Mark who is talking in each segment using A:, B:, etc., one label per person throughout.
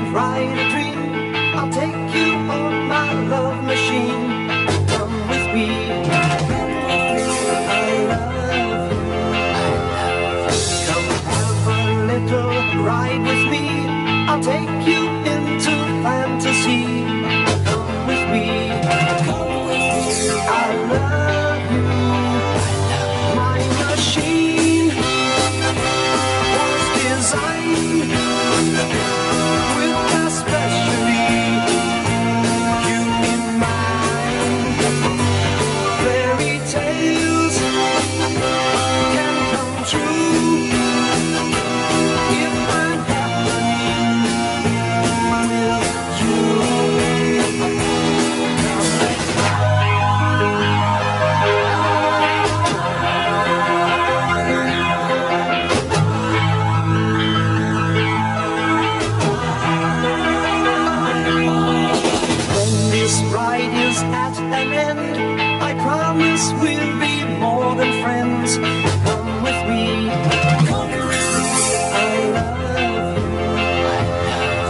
A: with me ride a dream. I'll take you on my love machine. Come with me. I love you. Come have a little ride with me. I'll take you into fantasy. Come with me. I love you. My machine was designed time end. I promise we'll be more than friends. Come with me. I love you. I love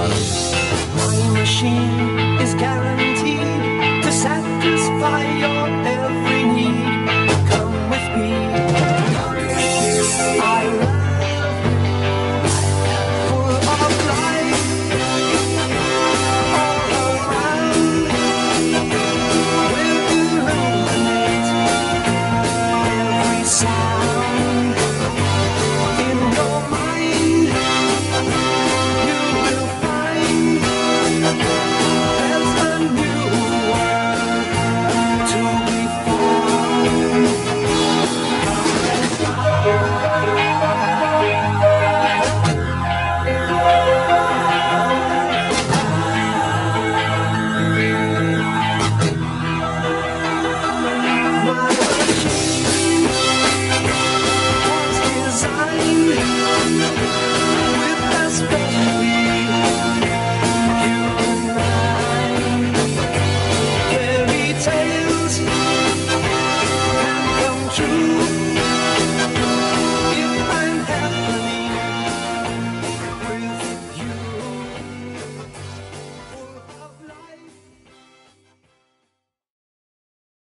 A: you. My machine is guaranteed to satisfy your.